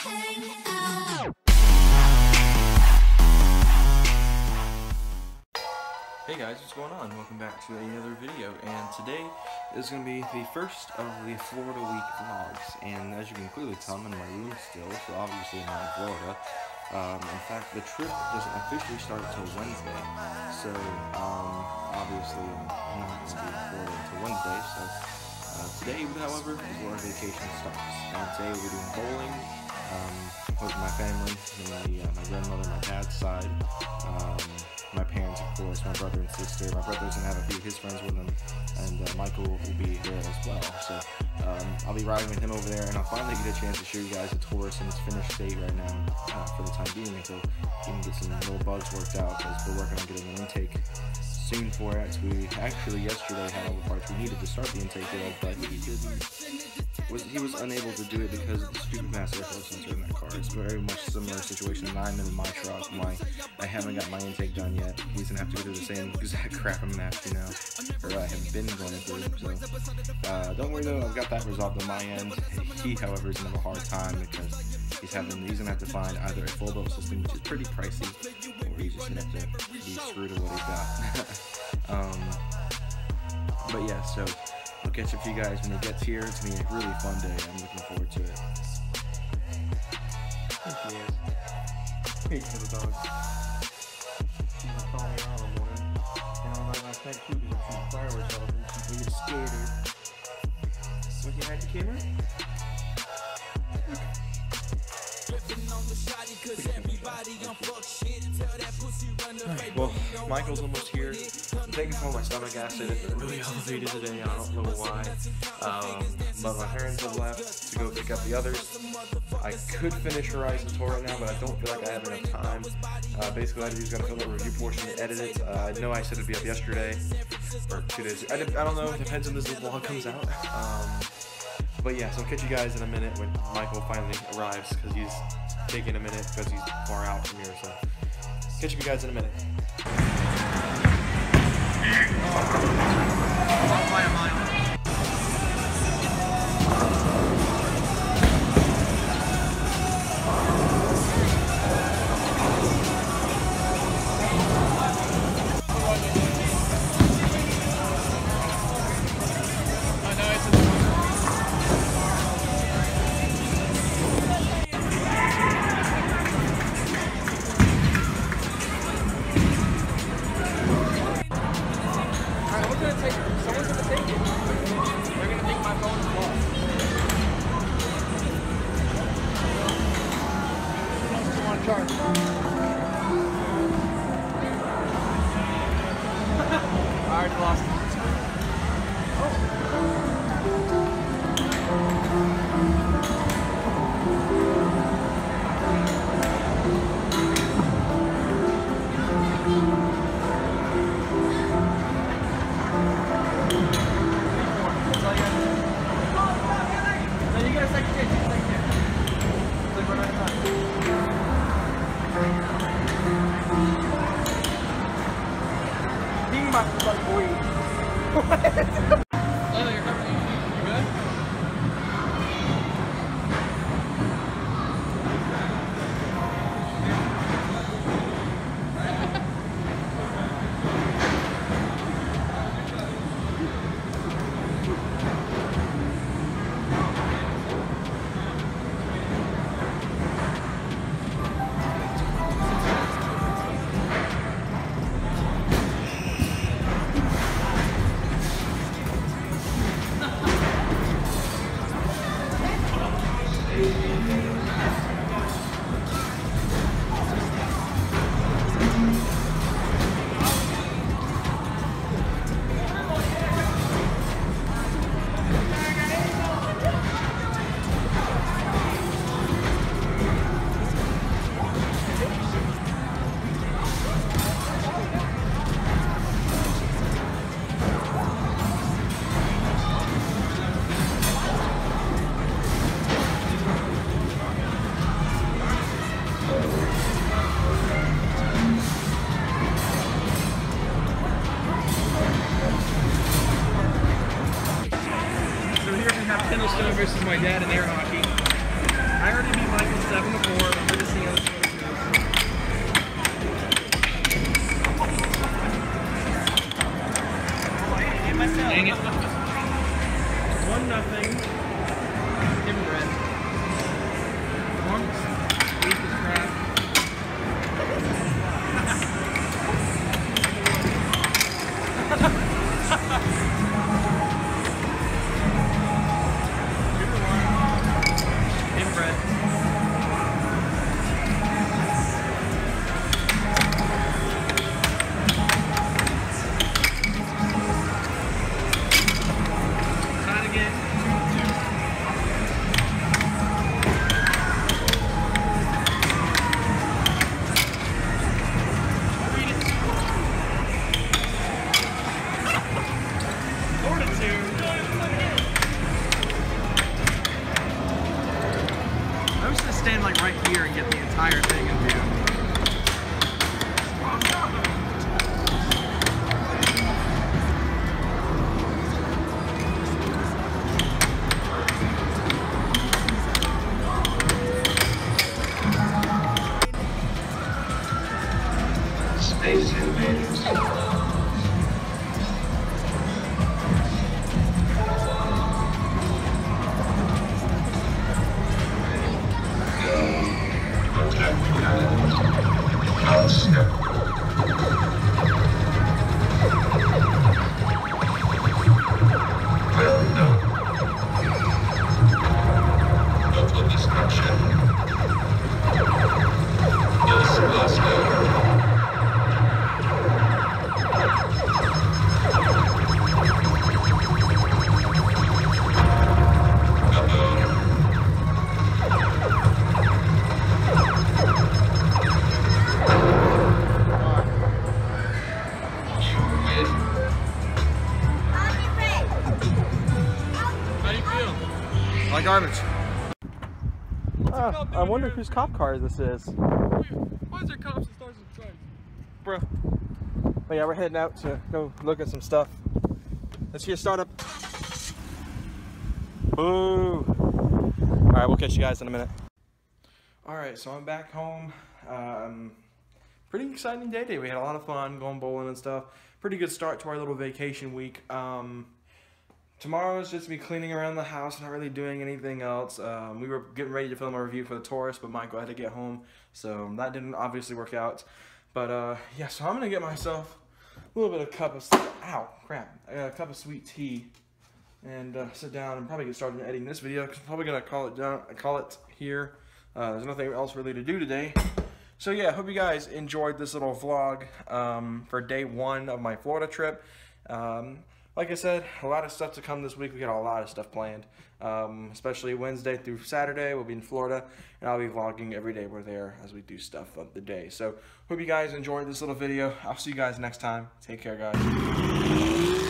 Hey guys, what's going on? Welcome back to another video, and today is going to be the first of the Florida Week vlogs, and as you can clearly tell, I'm in my room still, so obviously I'm not in Florida. Um, in fact, the trip doesn't officially start until Wednesday, so um, obviously I'm not going to be in Florida until Wednesday, so uh, today, however, is where our vacation starts, and today we're doing bowling, um, with my family, my, uh, my grandmother, my dad's side, um, my parents, of course, my brother and sister. My brother's gonna have a few of his friends with him, and uh, Michael will be there as well. So um, I'll be riding with him over there, and I'll finally get a chance to show you guys the Taurus in its finished state right now uh, for the time being until we can get some little bugs worked out because we're working on getting an intake soon for it. We actually yesterday had all the parts we needed to start the intake build, but he didn't. Was, he was unable to do it because of the stupid mass airflow sensor in that car. It's very much similar situation that I'm in my truck. Why I haven't got my intake done yet. He's gonna have to go through the same exact crap I'm gonna have to now, or I have been going through. So uh, don't worry though, I've got that resolved on my end. He, however, is gonna have a hard time because he's having he's gonna have to find either a full boat system, which is pretty pricey, he's just gonna be screwed with what he's got. um, but yeah, so I'll catch up to you guys when it gets here. It's gonna be a really fun day. I'm looking forward to it. To morning. And I'm fireworks really scared you the camera? Michael's almost here. I'm taking of my stomach acid. It's really elevated today. I don't know why. Um, but my parents have left to go pick up the others. I could finish Horizon Tour right now, but I don't feel like I have enough time. Uh, basically, I just got to fill the review portion and edit it. Uh, I know I said it'd be up yesterday or two days. I, I don't know. It depends when this vlog comes out. Um, but yeah, so I'll catch you guys in a minute when Michael finally arrives because he's taking a minute because he's far out from here. So catch you guys in a minute. Versus my dad in air hockey. I already beat Michael 7 to 4, but we're just seeing how this goes. Dang it. One nothing. Give him red. Here and get the entire thing in view. Concept. I wonder whose cop car this is. Why is there cops and stars and stripes? Bro. But yeah, we're heading out to go look at some stuff. Let's get started. Boo. All right, we'll catch you guys in a minute. All right, so I'm back home. Um, pretty exciting day today. We had a lot of fun going bowling and stuff. Pretty good start to our little vacation week. Um, tomorrow is just me cleaning around the house, not really doing anything else. Um, we were getting ready to film a review for the Taurus, but Michael had to get home, so that didn't obviously work out. But uh, yeah, so I'm gonna get myself a little bit of cup of ow crap, a cup of sweet tea, and uh, sit down and probably get started editing this video. Cause I'm probably gonna call it down, call it here. Uh, there's nothing else really to do today. So yeah, hope you guys enjoyed this little vlog um, for day one of my Florida trip. Um, like I said, a lot of stuff to come this week. We got a lot of stuff planned, um, especially Wednesday through Saturday. We'll be in Florida, and I'll be vlogging every day we're there as we do stuff of the day. So hope you guys enjoyed this little video. I'll see you guys next time. Take care, guys.